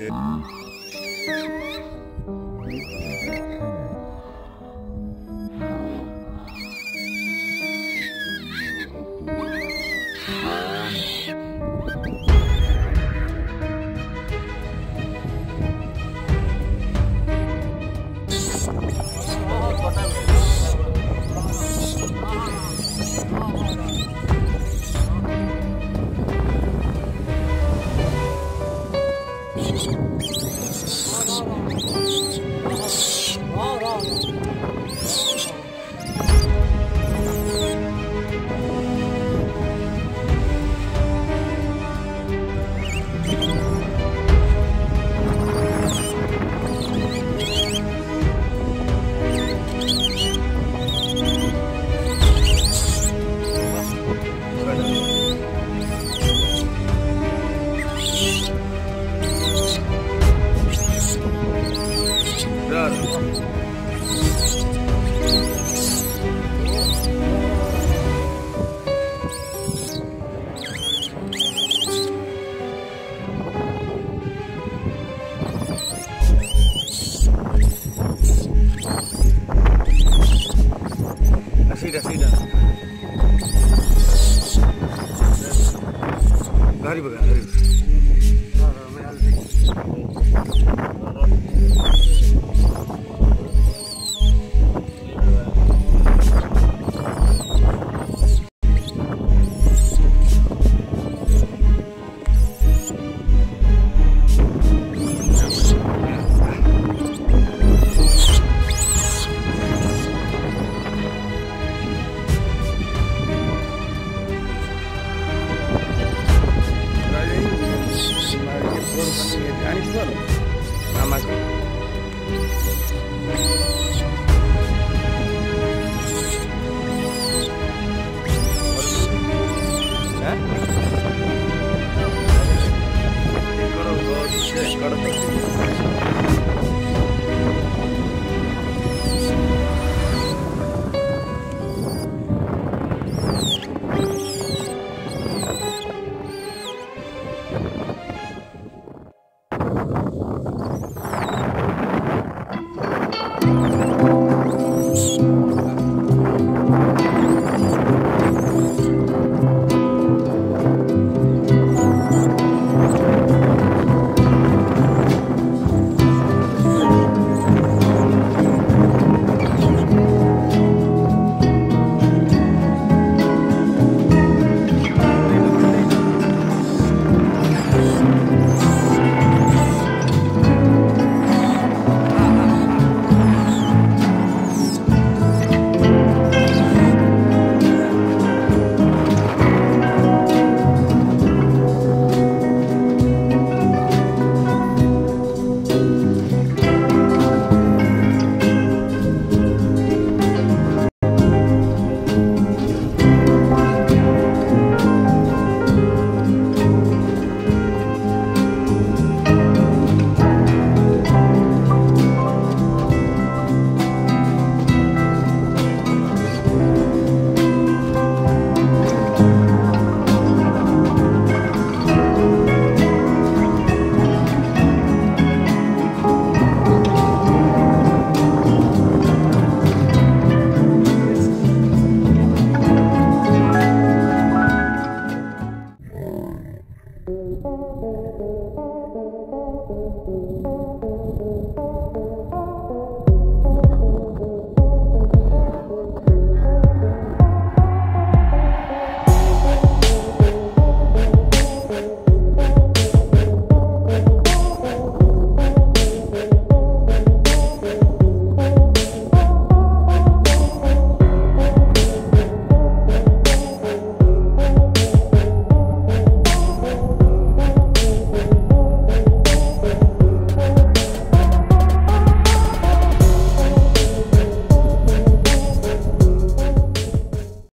Sida, भारी बघा घरी Nama Thank you.